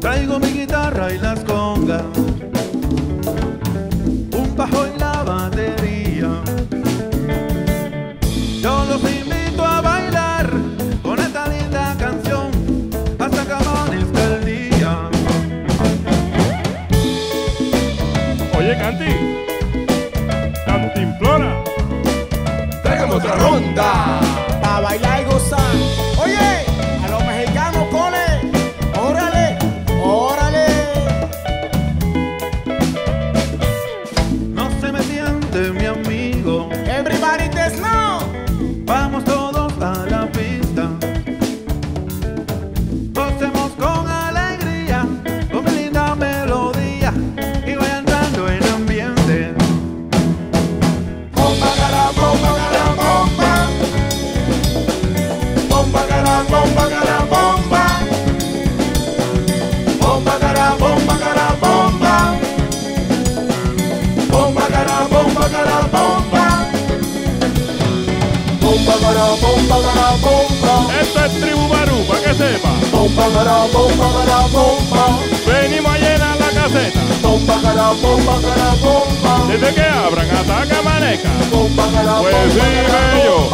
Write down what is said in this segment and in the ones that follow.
Traigo mi guitarra y las congas. Un bajo y la batería. Yo los invito a bailar con esta linda canción hasta que amanezca el día. Oye, Canti. Cantimplora. Tráigame otra ronda. Pa' bailar y gozar. Esto es Tribu Barú, para que sepa. Venimos a llenar la caseta. Desde que abran hasta que amanezca. Pues bomba, gara,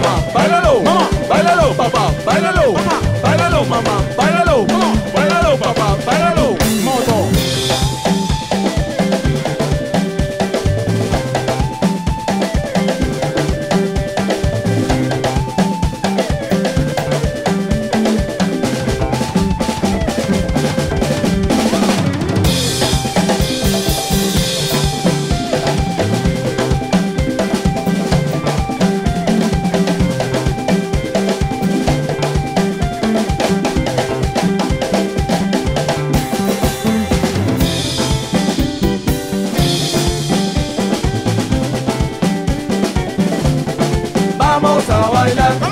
mama, bailalo, mama, bailalo, papa, bailalo, mama, bailalo, mama. Hawaiian